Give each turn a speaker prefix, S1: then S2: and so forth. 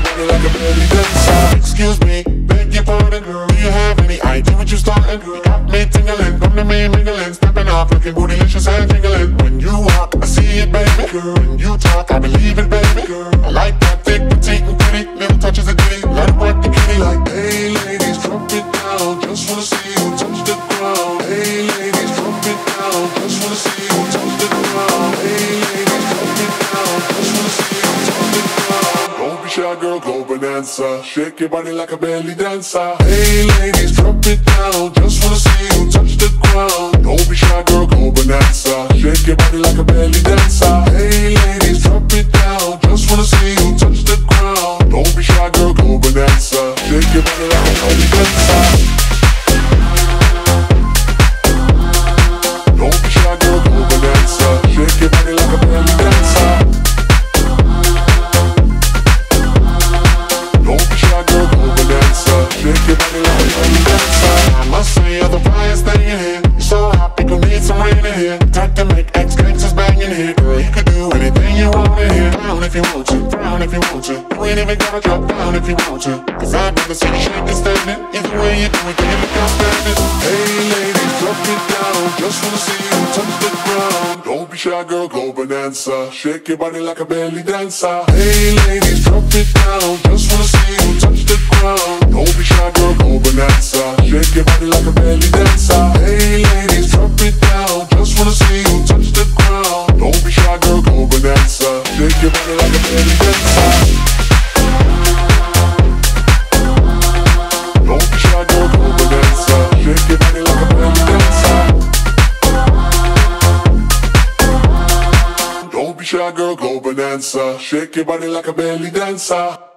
S1: Your body like a belly dancer.
S2: Excuse me, beg your pardon, girl. Do you have any idea what you're starting, girl? Got me tingling, come to me mingling, stepping off, looking bootylicious and jingling. When you walk, I see it, baby, girl. When you talk, I believe it,
S1: Shy, girl, go bonanza. Shake your body like a belly dancer. Hey, ladies, drop it down. Just wanna see you touch the ground. Don't be shy, girl, go bonanza. Shake your body like a belly dancer. Hey, ladies, drop it down. Just wanna see you touch the ground. Don't be shy, girl, go bonanza. Shake your body like a belly dancer.
S2: You ain't even gotta drop down if you want to. Cause I'd rather see you shake and standing. Either way you do it, can you look outstanding?
S1: Hey, ladies, drop it down. Just wanna see you touch the ground. Don't be shy, girl, go bonanza. Shake your body like a belly dancer. Hey, ladies, drop it down. Just wanna see you touch the ground. Don't be shy, girl, go bonanza. Shake your body like a belly dancer. Hey, ladies, drop it down. Just wanna see you touch the ground. Don't be shy, girl, go bonanza. Shake your body like a belly dancer. Shy, girl, go bonanza. Shake your body like a belly dancer.